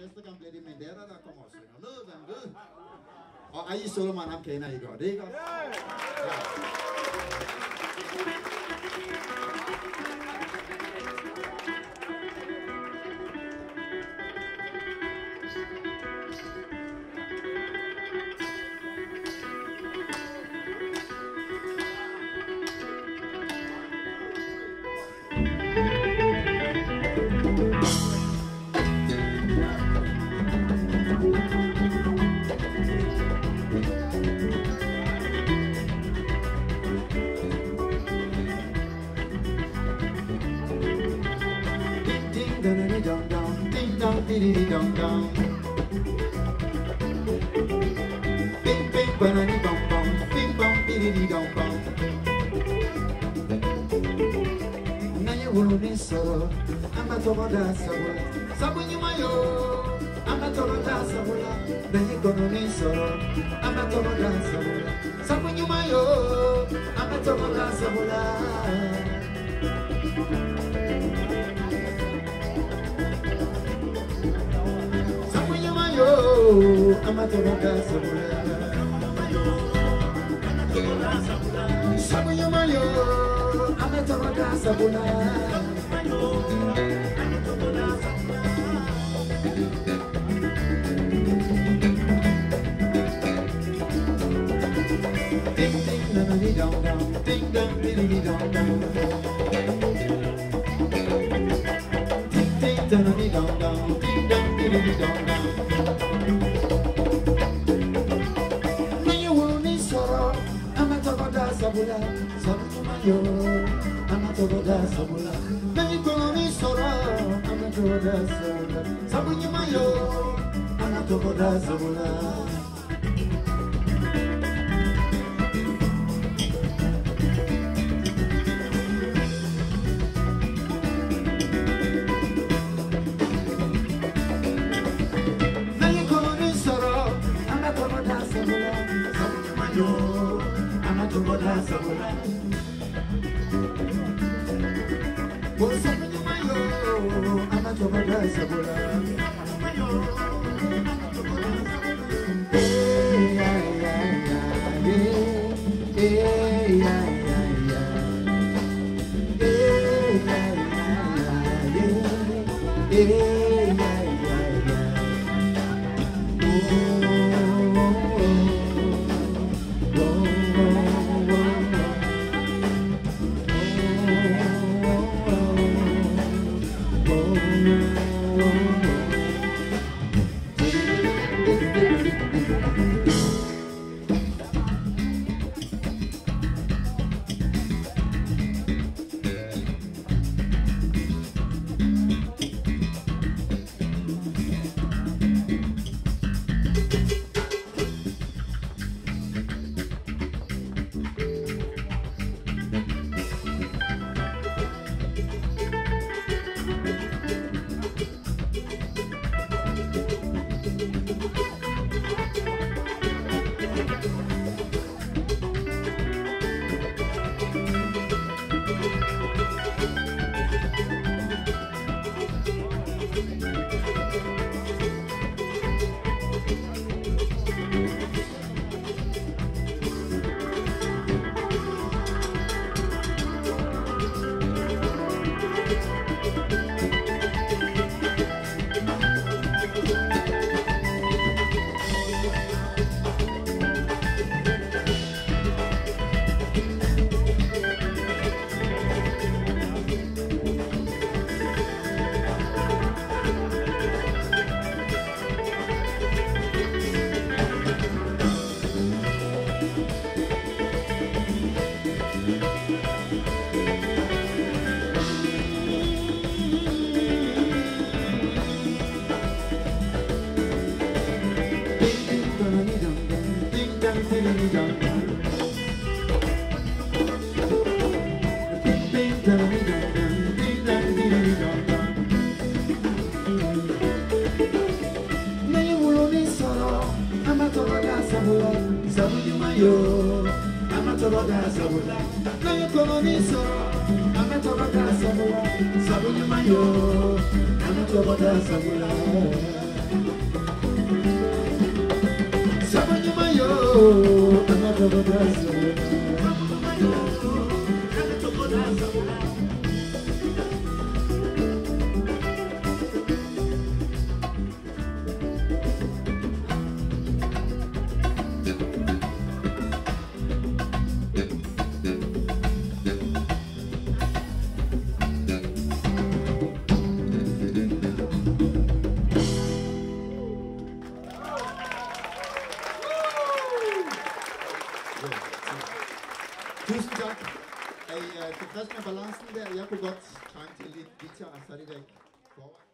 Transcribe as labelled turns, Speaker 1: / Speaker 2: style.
Speaker 1: næste gang bliver det min datter, der kommer og synger med, hvem ved? Og Ayi Solomon, ham kender I godt, ikke? Ja. Ding dong dong. Bing bing banani bong, bing bong ding dong bong. Naye wuluni soro, amba toba da sabula, sabu nyuma yo. Amba toba da sabula, naye kono ni soro, da sabula, sabu nyuma yo. Da sabula. Amatoboga sabula. Sabunyamayo, amatoboga sabula. Ding ding na na ni dong dong, ding dong di di di dong dong. Ding ding da na ni dong dong, ding dong di di di dong dong. Sabula, sabunyamayo, amatoboga sabula. Naye koloni soro, amatoboga sabula, sabunyamayo, amatoboga sabula. Naye koloni soro, amatoboga sabula, sabunyamayo, Eh, yeah, yeah, yeah. Sabula, Sama nyuma yo, amatokoda sabula. Tusind tak. Er I uh, tilfredse med balancen der? Jeg kunne godt trænge til lidt guitar så er stadigvæk. Forvejen.